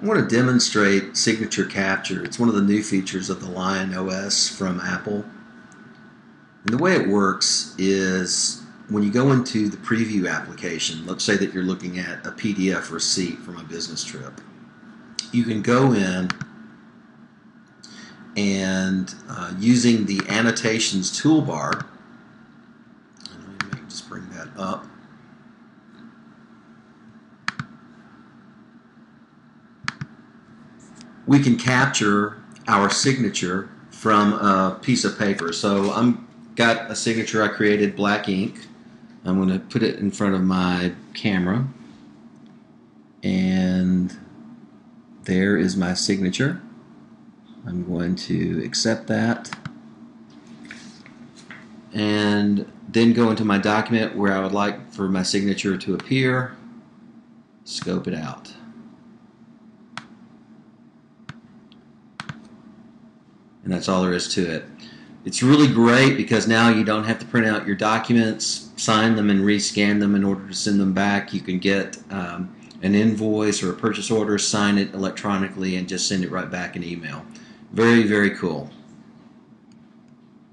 I want to demonstrate signature capture. It's one of the new features of the Lion OS from Apple. And the way it works is when you go into the preview application, let's say that you're looking at a PDF receipt from a business trip, you can go in and uh, using the annotations toolbar, just bring that up. We can capture our signature from a piece of paper. So I'm got a signature I created, black ink. I'm going to put it in front of my camera. And there is my signature. I'm going to accept that. And then go into my document where I would like for my signature to appear. Scope it out. And that's all there is to it. It's really great because now you don't have to print out your documents, sign them, and rescan them in order to send them back. You can get um, an invoice or a purchase order, sign it electronically, and just send it right back in email. Very, very cool.